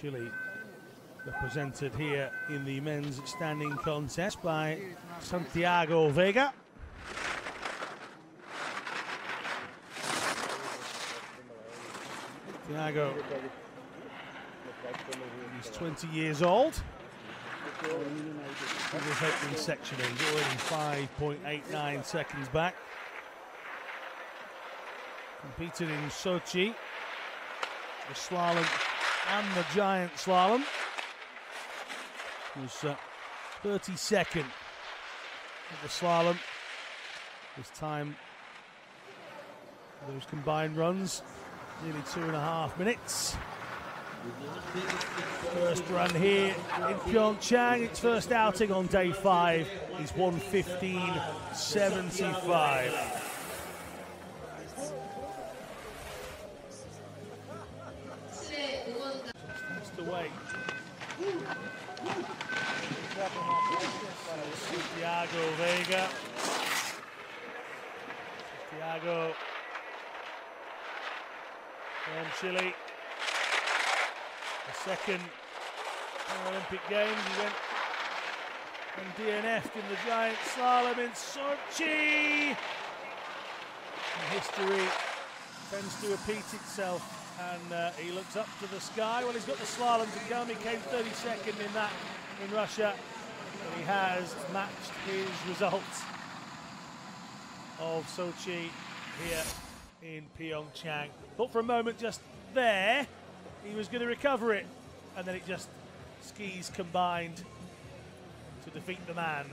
Chile represented here in the men's standing contest by Santiago Vega. Santiago He's 20 years old. In his opening section, he's already 5.89 seconds back. Competed in Sochi, the slalom and the giant slalom. He was uh, 32nd at the slalom. This time, those combined runs, nearly two and a half minutes. First run here in Pyeongchang, its first outing on day five is 115.75. Santiago Vega. Santiago from Chile. The second Paralympic Games, he went and DNF'd in the giant slalom in Sochi. History tends to repeat itself and uh, he looks up to the sky. Well, he's got the slalom to come. He came 32nd in that in Russia, but he has matched his results of Sochi here in Pyeongchang. Thought for a moment just there he was going to recover it, and then it just skis combined to defeat the man.